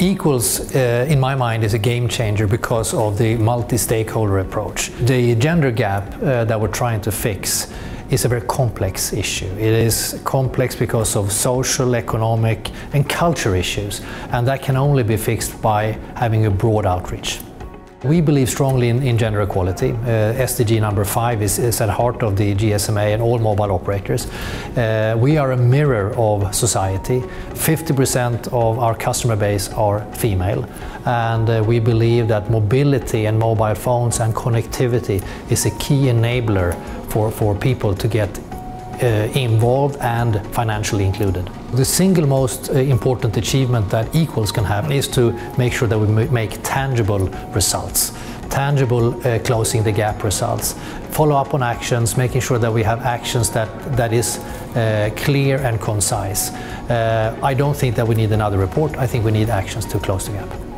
Equals, uh, in my mind, is a game changer because of the multi-stakeholder approach. The gender gap uh, that we're trying to fix is a very complex issue. It is complex because of social, economic and culture issues and that can only be fixed by having a broad outreach. We believe strongly in, in gender equality. Uh, SDG number five is, is, at heart of the GSMA and all mobile operators. Uh, we are a mirror of society. 50% of our customer base are female and uh, we believe that mobility and mobile phones and connectivity is a key enabler for, for people to get involved and financially included. The single most uh, important achievement that Equals can have is to make sure that we make tangible results tangible uh, closing the gap results, follow up on actions, making sure that we have actions that, that is uh, clear and concise. Uh, I don't think that we need another report, I think we need actions to close the gap.